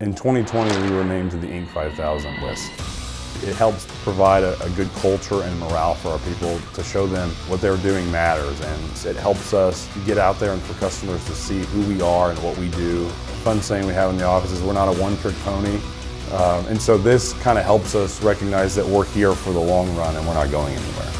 In 2020, we were named to the Inc. 5000 list. It helps provide a, a, good culture and morale for our people to show them what they're doing matters and it helps us get out there and for customers to see who we are and what we do. fun saying we have in the office is we're not a one-trick pony um, and so this kind of helps us recognize that we're here for the long run and we're not going anywhere.